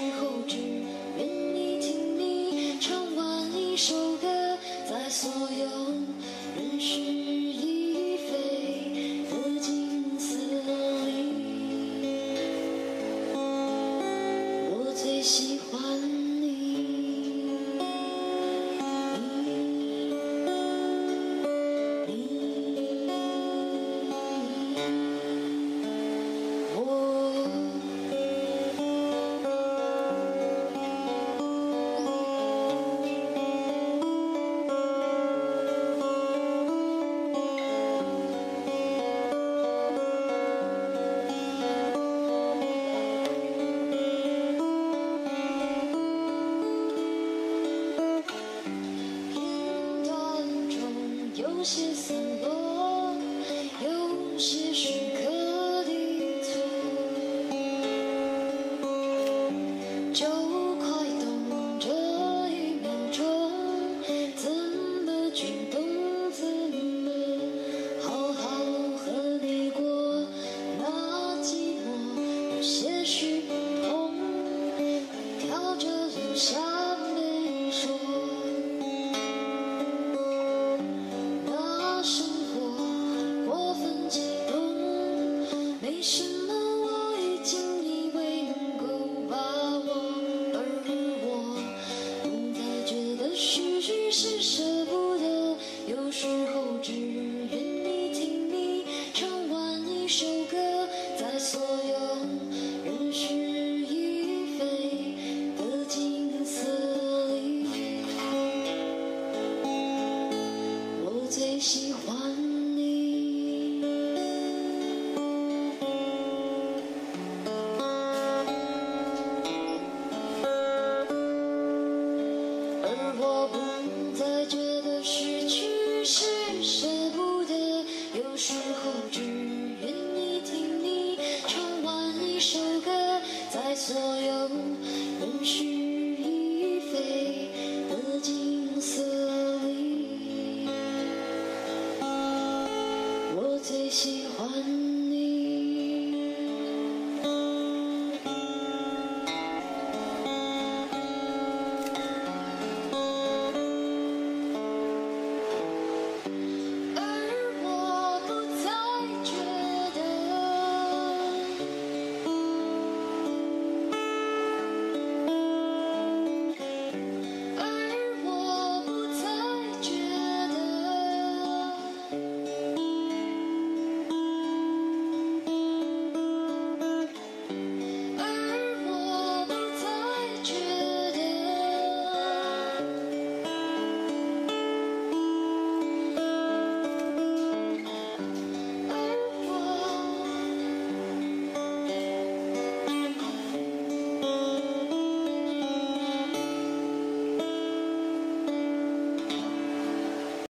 之后只愿意听你唱完一首歌，在所有人事已非的景色里，我最喜欢。心思之后只之后只愿意听你唱完一首歌在所有